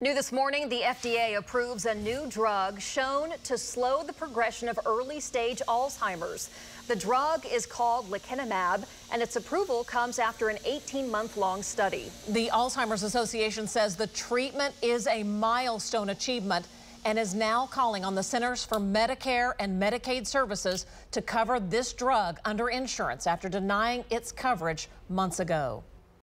New this morning, the FDA approves a new drug shown to slow the progression of early stage Alzheimer's. The drug is called lecanemab, and its approval comes after an 18 month long study. The Alzheimer's Association says the treatment is a milestone achievement and is now calling on the Centers for Medicare and Medicaid Services to cover this drug under insurance after denying its coverage months ago.